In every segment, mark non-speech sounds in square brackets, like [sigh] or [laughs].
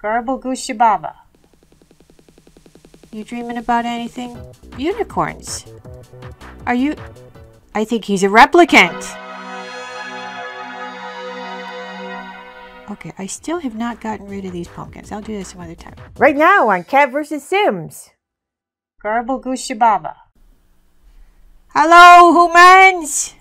Garble Gushababa. You dreaming about anything? Unicorns. Are you. I think he's a replicant. Okay, I still have not gotten rid of these pumpkins. I'll do this some other time. Right now on Cat vs. Sims. Garble Gushababa. Hello, humans!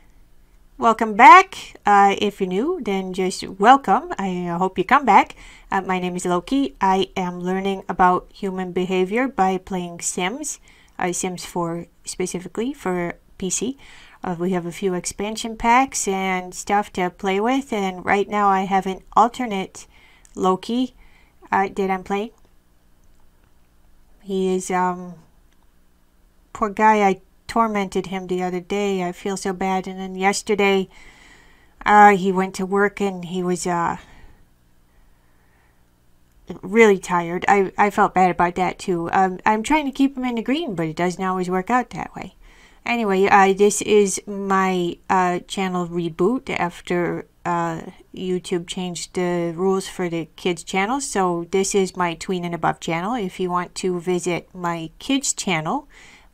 Welcome back. Uh, if you're new, then just welcome. I hope you come back. Uh, my name is Loki. I am learning about human behavior by playing Sims, uh, Sims 4 specifically for PC. Uh, we have a few expansion packs and stuff to play with, and right now I have an alternate Loki uh, that I'm playing. He is, um, poor guy, I tormented him the other day. I feel so bad. And then yesterday, uh, he went to work and he was uh, really tired. I, I felt bad about that too. Um, I'm trying to keep him in the green, but it doesn't always work out that way. Anyway, uh, this is my uh, channel reboot after uh, YouTube changed the rules for the kids channel. So this is my tween and above channel. If you want to visit my kids channel,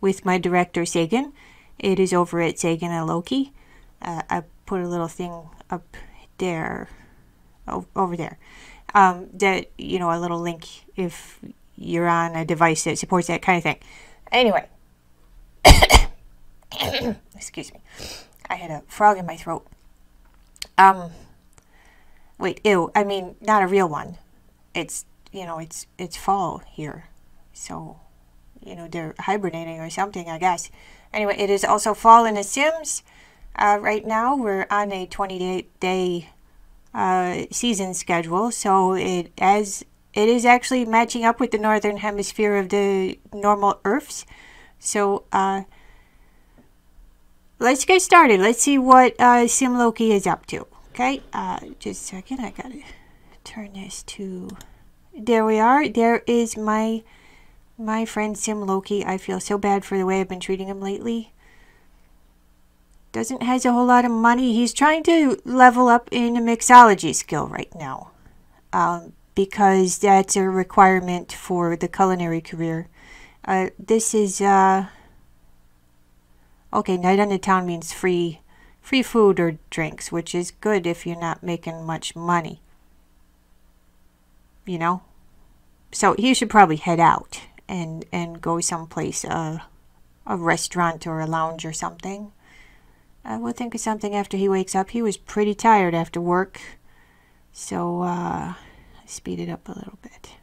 with my director Sagan. It is over at Sagan and Loki. Uh, I put a little thing up there, over there. Um, that you know, a little link if you're on a device that supports that kind of thing. Anyway, [coughs] excuse me, I had a frog in my throat. Um, wait, ew. I mean, not a real one. It's you know, it's it's fall here, so you know, they're hibernating or something, I guess. Anyway, it is also fall in The Sims. Uh, right now, we're on a 28 day uh, season schedule, so it as it is actually matching up with the northern hemisphere of the normal Earths. So uh, let's get started. Let's see what uh, Sim Loki is up to. Okay, uh, just a second. I gotta turn this to. There we are. There is my my friend Sim Loki, I feel so bad for the way I've been treating him lately. Doesn't has a whole lot of money. He's trying to level up in a mixology skill right now. Um, because that's a requirement for the culinary career. Uh, this is, uh, okay, night on the town means free, free food or drinks, which is good if you're not making much money. You know? So he should probably head out and and go someplace, uh, a restaurant or a lounge or something. I will think of something after he wakes up. He was pretty tired after work, so uh, speed it up a little bit.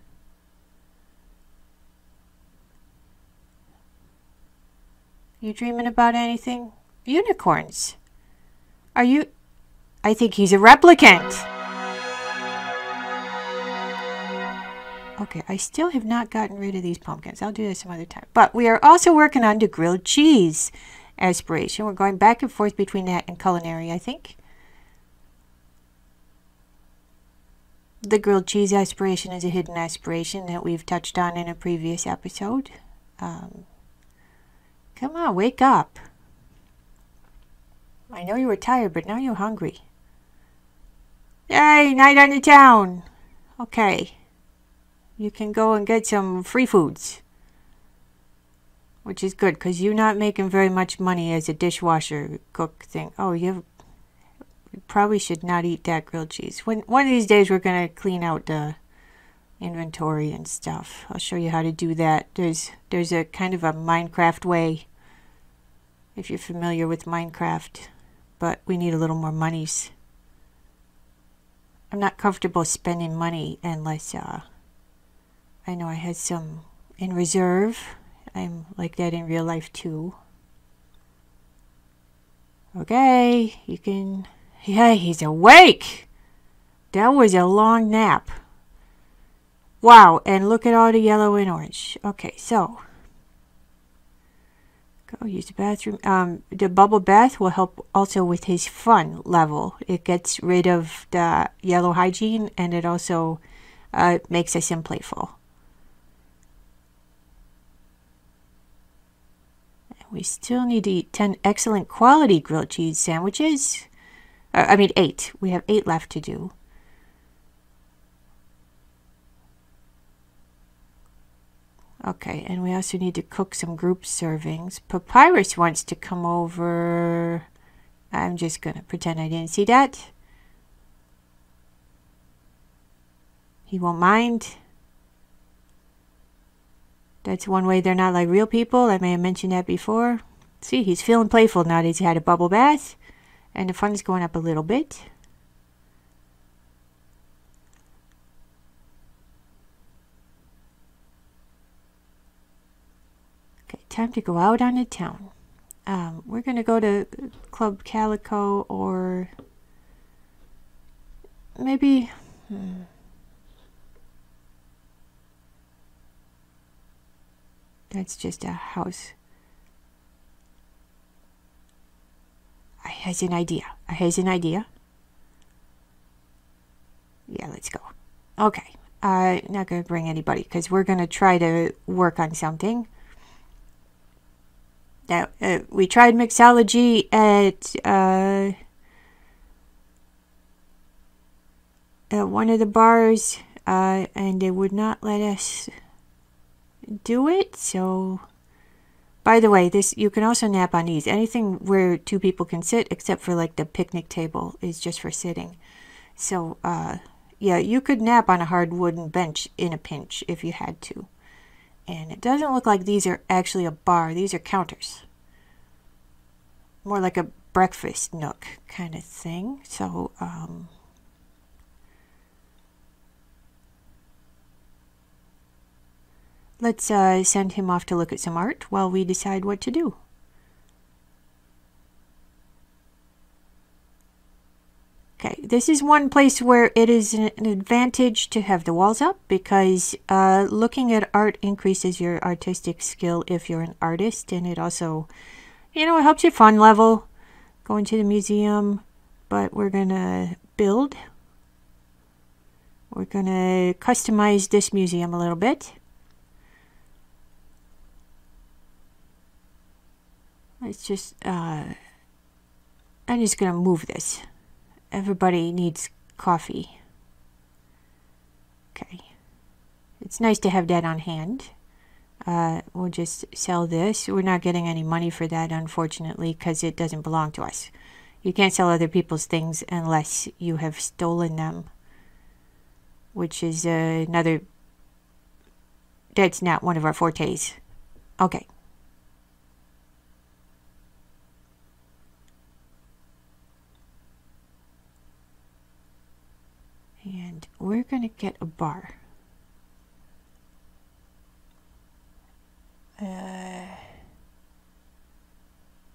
You dreaming about anything? Unicorns. Are you? I think he's a replicant. Okay, I still have not gotten rid of these pumpkins. I'll do this some other time. But we are also working on the grilled cheese aspiration. We're going back and forth between that and culinary, I think. The grilled cheese aspiration is a hidden aspiration that we've touched on in a previous episode. Um, come on, wake up. I know you were tired, but now you're hungry. Yay, night on the town. Okay you can go and get some free foods. Which is good, because you're not making very much money as a dishwasher cook thing. Oh, you, you probably should not eat that grilled cheese. When One of these days we're going to clean out the inventory and stuff. I'll show you how to do that. There's, there's a kind of a Minecraft way, if you're familiar with Minecraft. But we need a little more monies. I'm not comfortable spending money unless uh, I know I had some in reserve. I'm like that in real life too. Okay, you can. Yeah, he's awake! That was a long nap. Wow, and look at all the yellow and orange. Okay, so. Go use the bathroom. Um, the bubble bath will help also with his fun level. It gets rid of the yellow hygiene and it also uh, makes us playful. We still need to eat 10 excellent quality grilled cheese sandwiches. Uh, I mean, eight. We have eight left to do. Okay, and we also need to cook some group servings. Papyrus wants to come over. I'm just going to pretend I didn't see that. He won't mind. That's one way they're not like real people. I may have mentioned that before. See, he's feeling playful now that he's had a bubble bath. And the fun's going up a little bit. Okay, time to go out on the town. Um, we're going to go to Club Calico or maybe... Hmm. That's just a house. I has an idea. I has an idea. Yeah, let's go. Okay. I'm uh, not going to bring anybody because we're going to try to work on something. Now, uh, we tried mixology at, uh, at one of the bars, uh, and they would not let us do it. So, by the way, this you can also nap on these. Anything where two people can sit, except for like the picnic table, is just for sitting. So, uh, yeah, you could nap on a hard wooden bench in a pinch if you had to. And it doesn't look like these are actually a bar. These are counters. More like a breakfast nook kind of thing. So, um, Let's uh, send him off to look at some art while we decide what to do. Okay, this is one place where it is an advantage to have the walls up because uh, looking at art increases your artistic skill if you're an artist and it also, you know, it helps your fun level going to the museum. But we're going to build. We're going to customize this museum a little bit. Let's just, uh, I'm just to move this. Everybody needs coffee. Okay. It's nice to have that on hand. Uh, we'll just sell this. We're not getting any money for that, unfortunately, because it doesn't belong to us. You can't sell other people's things unless you have stolen them, which is uh, another. That's not one of our fortes. Okay. and we're going to get a bar. Uh,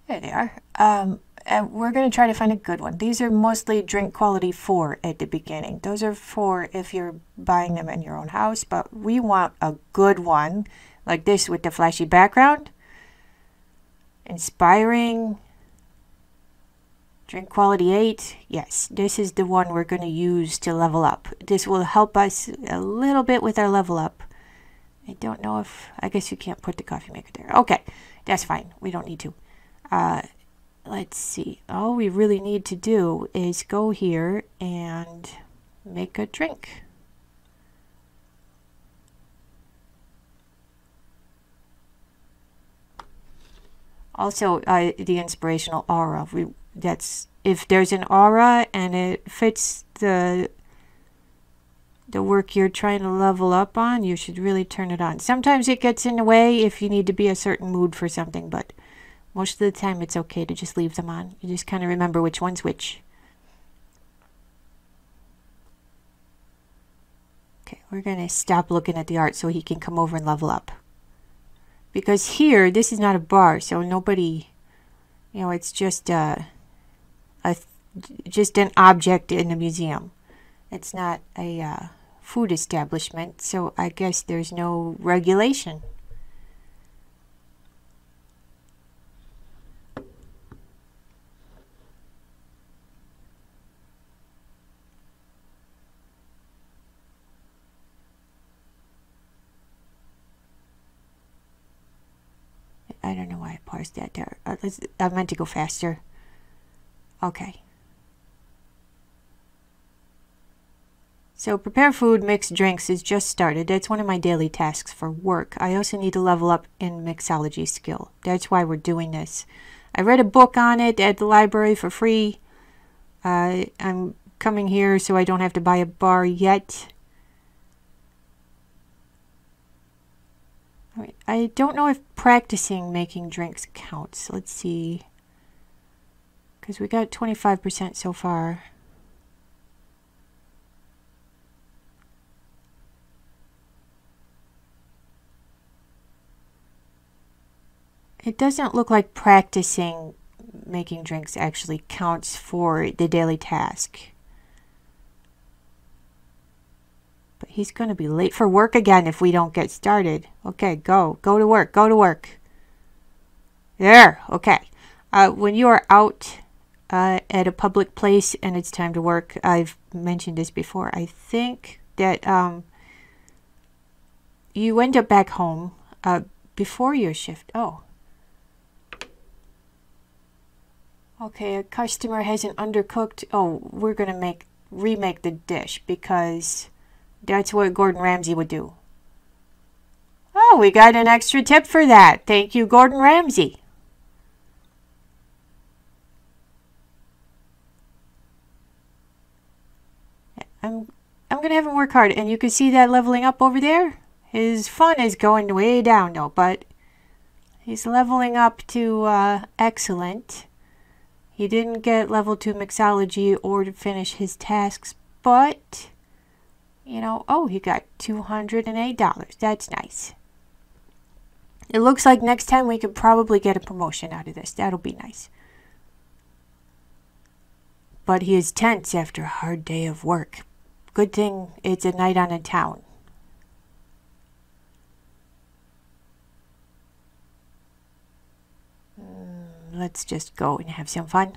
there they are. Um, and we're going to try to find a good one. These are mostly drink quality 4 at the beginning. Those are for if you're buying them in your own house, but we want a good one like this with the flashy background. Inspiring, Drink quality 8, yes, this is the one we're going to use to level up. This will help us a little bit with our level up. I don't know if, I guess you can't put the coffee maker there. Okay, that's fine. We don't need to. Uh, let's see. All we really need to do is go here and make a drink. Also, uh, the inspirational aura. We that's if there's an aura and it fits the the work you're trying to level up on, you should really turn it on. Sometimes it gets in the way if you need to be a certain mood for something, but most of the time it's okay to just leave them on. You just kind of remember which one's which. Okay, we're going to stop looking at the art so he can come over and level up. Because here, this is not a bar, so nobody, you know, it's just, uh, a just an object in a museum. It's not a uh, food establishment, so I guess there's no regulation. I don't know why I paused that there. Uh, I meant to go faster. Okay. So prepare food, mix drinks is just started. That's one of my daily tasks for work. I also need to level up in mixology skill. That's why we're doing this. I read a book on it at the library for free. Uh, I'm coming here so I don't have to buy a bar yet. I, I don't know if practicing making drinks counts. Let's see. Because we got 25% so far. It doesn't look like practicing making drinks actually counts for the daily task. But he's going to be late for work again if we don't get started. Okay, go. Go to work. Go to work. There. Okay. Uh, when you are out uh, at a public place and it's time to work, I've mentioned this before. I think that um, you end up back home uh, before your shift. Oh, Okay, a customer has an undercooked. Oh, we're gonna make remake the dish because that's what Gordon Ramsay would do. Oh, we got an extra tip for that. Thank you, Gordon Ramsay. I'm I'm gonna have him work hard, and you can see that leveling up over there. His fun is going way down though, but he's leveling up to uh, excellent. He didn't get level 2 mixology or to finish his tasks, but, you know, oh, he got $208. That's nice. It looks like next time we could probably get a promotion out of this. That'll be nice. But he is tense after a hard day of work. Good thing it's a night on a town. let's just go and have some fun.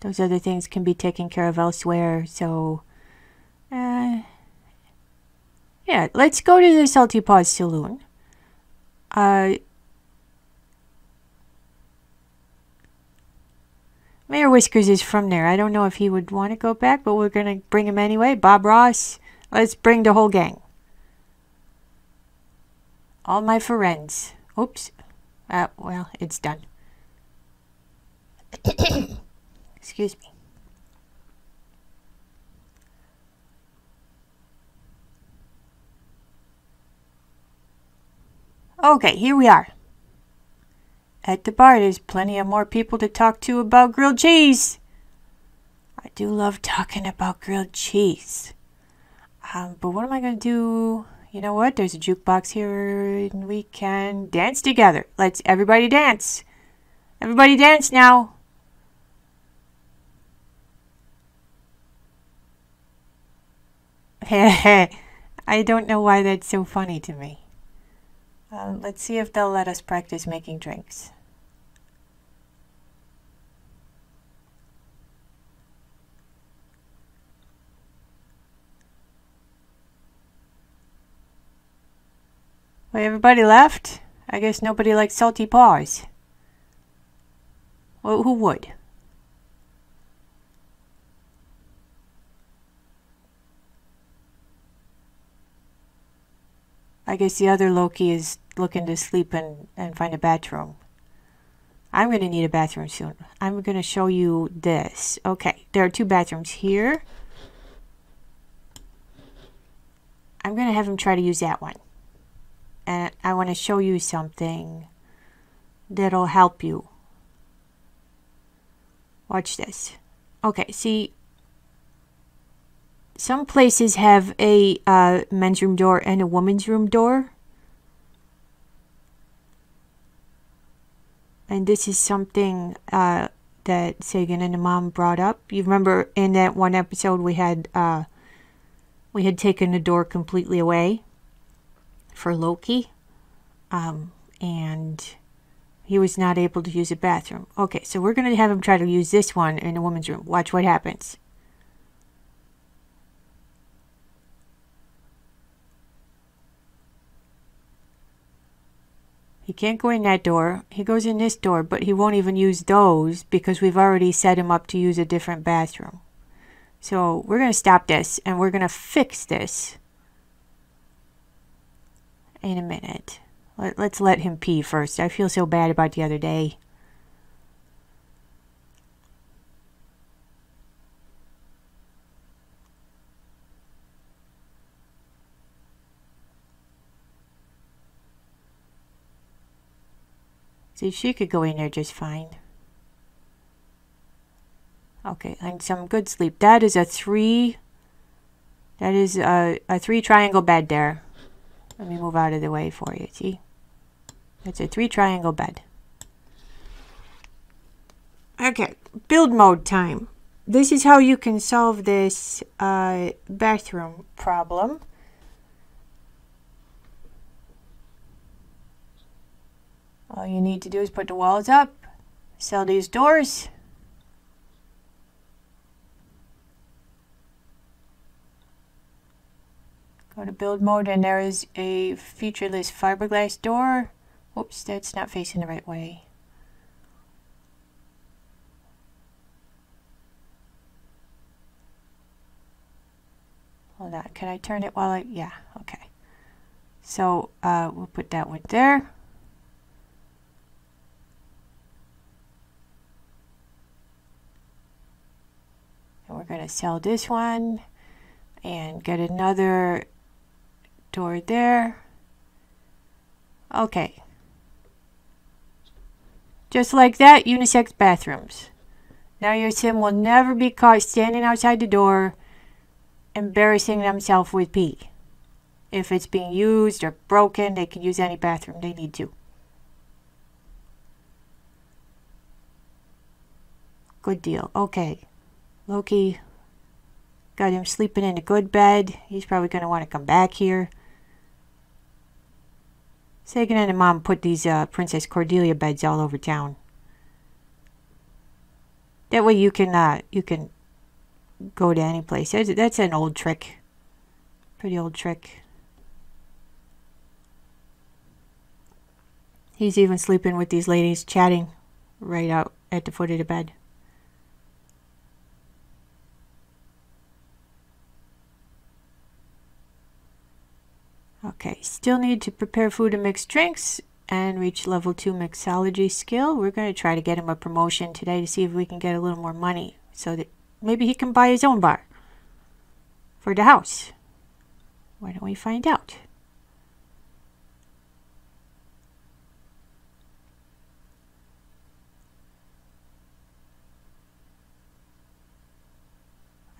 Those other things can be taken care of elsewhere, so... Uh, yeah, let's go to the Salty Paws Saloon. Uh, Mayor Whiskers is from there. I don't know if he would want to go back, but we're going to bring him anyway. Bob Ross. Let's bring the whole gang. All my friends. Oops. Uh, well, it's done. [coughs] Excuse me. Okay, here we are. At the bar, there's plenty of more people to talk to about grilled cheese. I do love talking about grilled cheese. Um, but what am I going to do you know what? There's a jukebox here and we can dance together. Let's everybody dance. Everybody dance now. [laughs] I don't know why that's so funny to me. Uh, let's see if they'll let us practice making drinks. Well, everybody left? I guess nobody likes salty paws. Well, who would? I guess the other Loki is looking to sleep and, and find a bathroom. I'm going to need a bathroom soon. I'm going to show you this. Okay, there are two bathrooms here. I'm going to have him try to use that one and I want to show you something that'll help you. Watch this. Okay, see, some places have a uh, men's room door and a woman's room door. And this is something uh, that Sagan and the mom brought up. You remember in that one episode we had uh, we had taken the door completely away for Loki. Um, and he was not able to use a bathroom. Okay, so we're going to have him try to use this one in a woman's room. Watch what happens. He can't go in that door. He goes in this door, but he won't even use those because we've already set him up to use a different bathroom. So we're going to stop this and we're going to fix this in a minute. Let, let's let him pee first. I feel so bad about the other day. See, she could go in there just fine. Okay, and some good sleep. That is a three. That is a, a three triangle bed there. Let me move out of the way for you, see? It's a three triangle bed. Okay, build mode time. This is how you can solve this uh, bathroom problem. All you need to do is put the walls up, sell these doors. Go to build mode and there is a featureless fiberglass door. Oops, that's not facing the right way. Hold on, can I turn it while I, yeah, okay. So uh, we'll put that one there. And we're going to sell this one and get another door there. Okay. Just like that, unisex bathrooms. Now your sim will never be caught standing outside the door embarrassing themselves with pee. If it's being used or broken, they can use any bathroom they need to. Good deal. Okay. Loki got him sleeping in a good bed. He's probably going to want to come back here. Sagan and mom put these uh, Princess Cordelia beds all over town. That way you can uh, you can go to any place. That's, that's an old trick. Pretty old trick. He's even sleeping with these ladies chatting right out at the foot of the bed. Okay, still need to prepare food and mix drinks and reach level 2 mixology skill. We're going to try to get him a promotion today to see if we can get a little more money so that maybe he can buy his own bar for the house. Why don't we find out?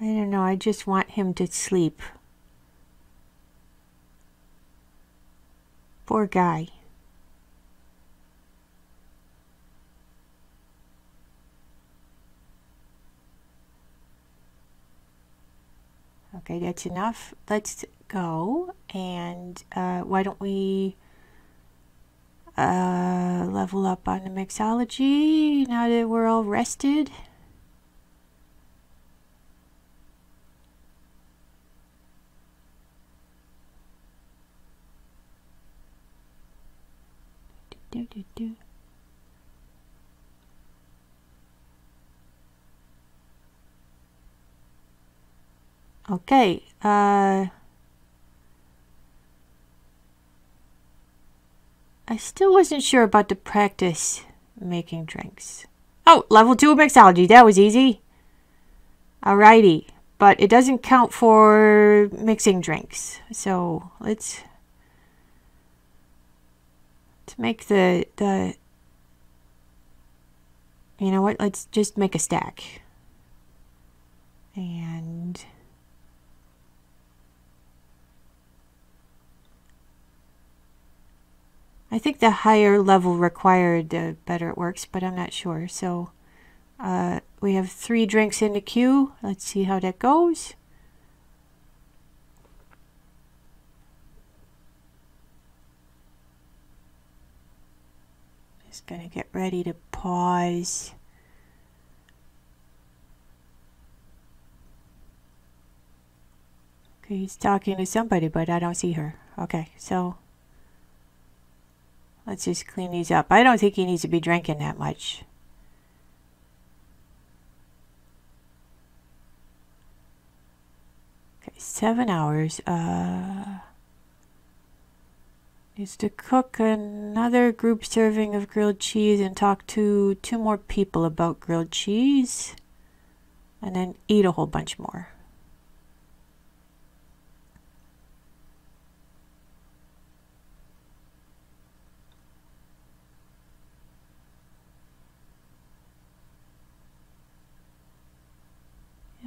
I don't know, I just want him to sleep. Poor guy. Okay, that's enough. Let's go and uh, why don't we uh, level up on the mixology now that we're all rested? Do do. Okay, uh, I still wasn't sure about the practice making drinks. Oh, level 2 mixology, that was easy. Alrighty, but it doesn't count for mixing drinks. So let's make the the you know what let's just make a stack. And I think the higher level required the better it works but I'm not sure. So uh, we have three drinks in the queue. Let's see how that goes Just gonna get ready to pause. Okay, he's talking to somebody, but I don't see her. Okay, so let's just clean these up. I don't think he needs to be drinking that much. Okay, Seven hours. Uh, needs to cook another group serving of grilled cheese and talk to two more people about grilled cheese. And then eat a whole bunch more.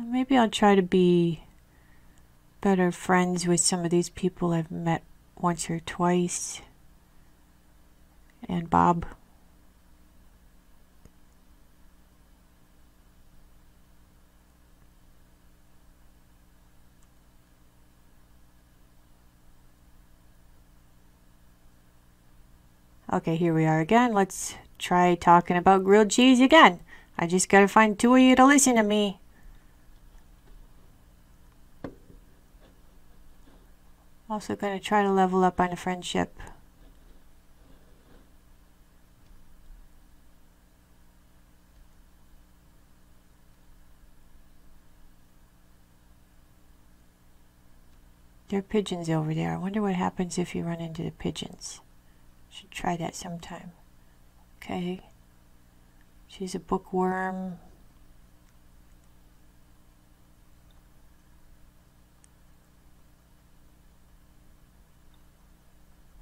maybe I'll try to be better friends with some of these people I've met once or twice. And Bob. Okay, here we are again. Let's try talking about grilled cheese again. I just gotta find two of you to listen to me. Also going to try to level up on a friendship. There are pigeons over there. I wonder what happens if you run into the pigeons. Should try that sometime. Okay. She's a bookworm.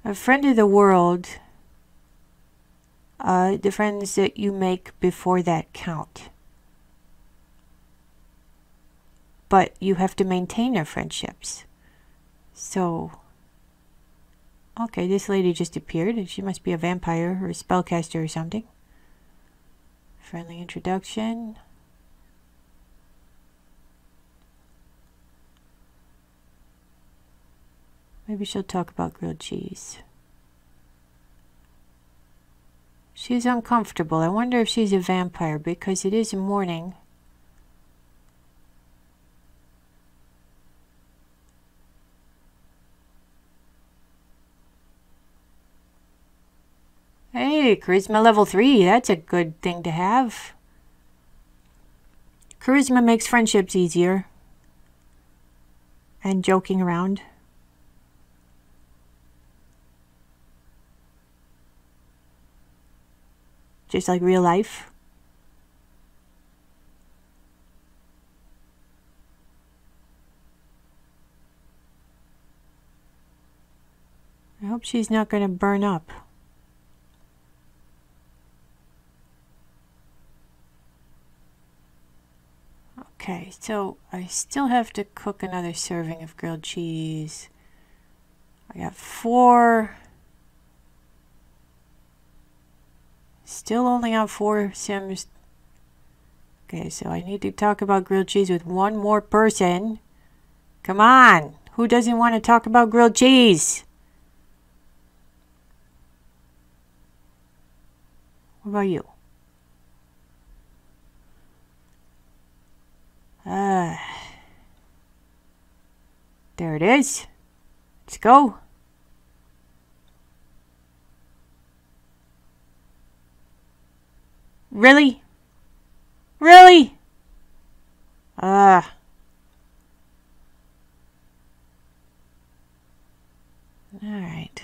A friend of the world, uh, the friends that you make before that count. But you have to maintain your friendships. So, okay, this lady just appeared, and she must be a vampire or a spellcaster or something. Friendly introduction. Maybe she'll talk about grilled cheese. She's uncomfortable. I wonder if she's a vampire because it is morning. Hey, charisma level 3. That's a good thing to have. Charisma makes friendships easier. And joking around. Just like real life. I hope she's not going to burn up. Okay, so I still have to cook another serving of grilled cheese. I got four Still only on four sims. Okay, so I need to talk about grilled cheese with one more person. Come on. Who doesn't want to talk about grilled cheese? What about you? Uh, there it is. Let's go. Really? Really? Ah. All right.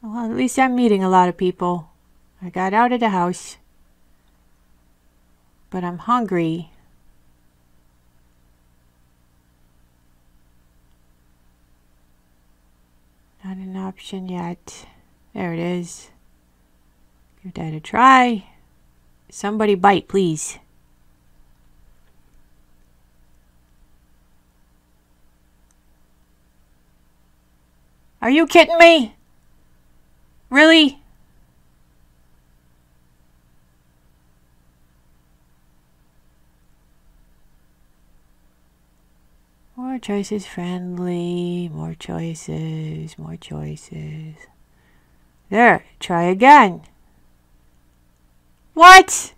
Well, at least I'm meeting a lot of people. I got out of the house but I'm hungry. Not an option yet. There it is. Give that a try. Somebody bite, please. Are you kidding me? Really? More choices friendly, more choices, more choices. There, try again. What?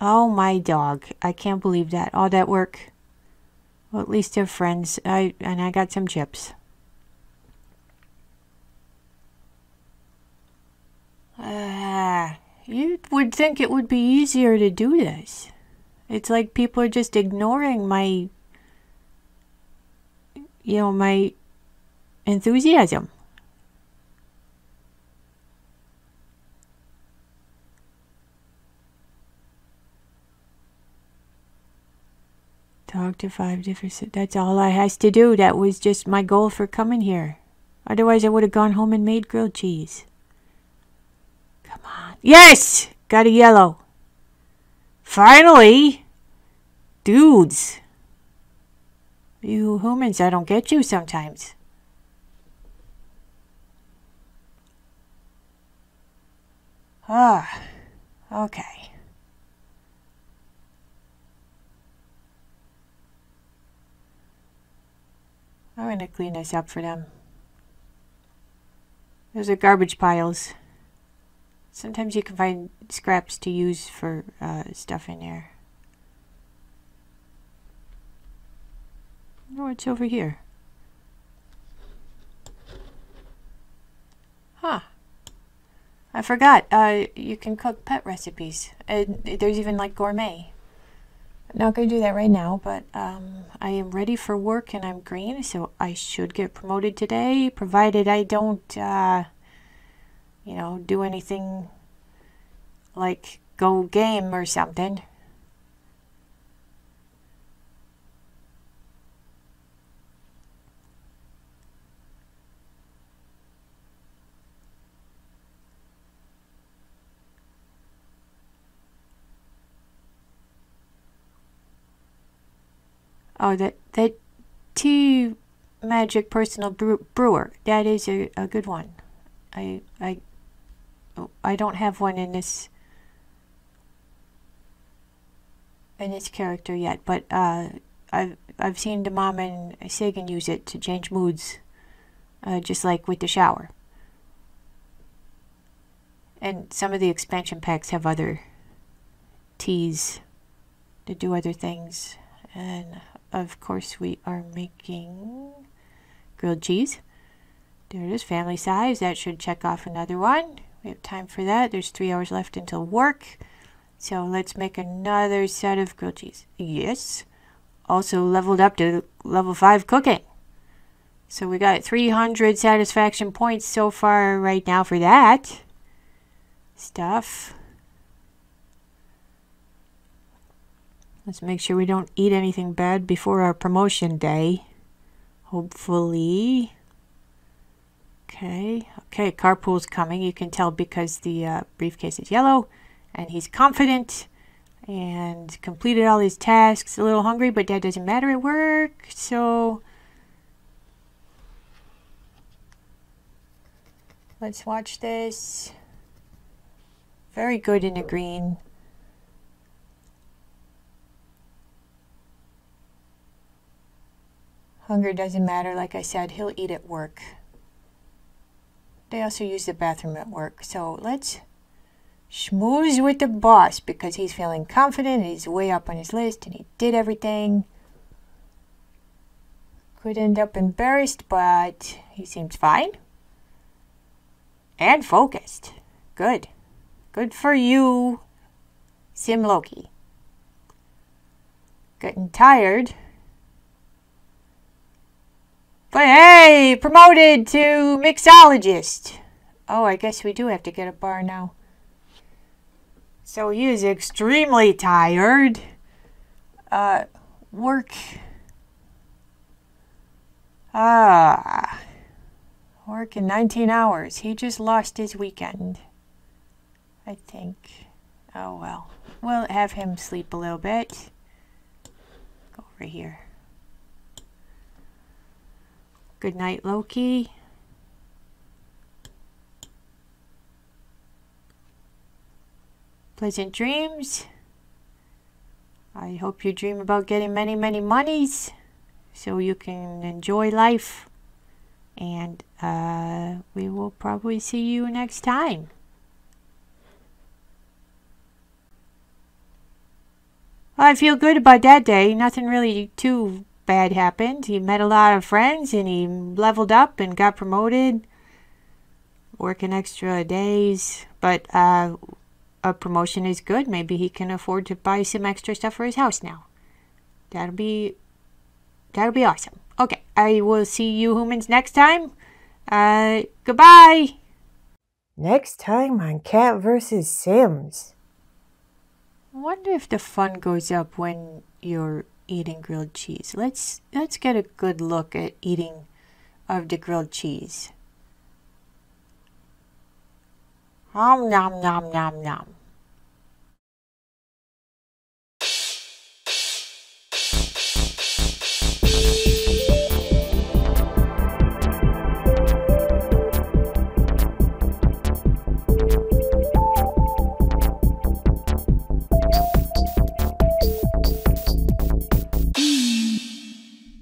Oh, my dog. I can't believe that. All that work. Well, at least they're friends. I and I got some chips. Ah, you would think it would be easier to do this. It's like people are just ignoring my you know, my enthusiasm. Talk to five different. That's all I has to do. That was just my goal for coming here. Otherwise, I would have gone home and made grilled cheese. Come on. Yes! Got a yellow. Finally! Dudes. You humans, I don't get you sometimes. Ah, okay. I'm going to clean this up for them. Those are garbage piles. Sometimes you can find scraps to use for uh, stuff in there. Oh, it's over here. Huh. I forgot. Uh, you can cook pet recipes. And there's even like gourmet. not going to do that right now, but um, I am ready for work and I'm green, so I should get promoted today, provided I don't, uh, you know, do anything like go game or something. Oh, that that tea magic personal brewer. That is a, a good one. I I I don't have one in this in this character yet, but uh, I've I've seen the mom and Sagan use it to change moods, uh, just like with the shower. And some of the expansion packs have other teas to do other things, and of course, we are making grilled cheese. There it is, family size. That should check off another one. We have time for that. There's three hours left until work. So let's make another set of grilled cheese. Yes. Also leveled up to level 5 cooking. So we got 300 satisfaction points so far right now for that stuff. Let's make sure we don't eat anything bad before our promotion day. Hopefully. Okay, okay, carpool's coming. You can tell because the uh, briefcase is yellow and he's confident and completed all his tasks. A little hungry, but that doesn't matter at work. So let's watch this. Very good in the green. Hunger doesn't matter. Like I said, he'll eat at work. They also use the bathroom at work. So let's schmooze with the boss because he's feeling confident. He's way up on his list and he did everything. Could end up embarrassed, but he seems fine. And focused. Good. Good for you, Sim Loki. Getting tired. But hey, promoted to mixologist. Oh, I guess we do have to get a bar now. So he is extremely tired. Uh, work. Ah. Work in 19 hours. He just lost his weekend. I think. Oh well. We'll have him sleep a little bit. Go over here. Good night, Loki. Pleasant dreams. I hope you dream about getting many, many monies so you can enjoy life. And uh, we will probably see you next time. I feel good about that day. Nothing really too bad happened. He met a lot of friends and he leveled up and got promoted. Working extra days. But uh, a promotion is good. Maybe he can afford to buy some extra stuff for his house now. That'll be that'll be awesome. Okay, I will see you humans next time. Uh, goodbye. Next time on Cat vs. Sims. I wonder if the fun goes up when you're eating grilled cheese. Let's let's get a good look at eating of the grilled cheese. Nom nom nom nom nom.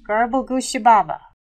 Garble goose shababa.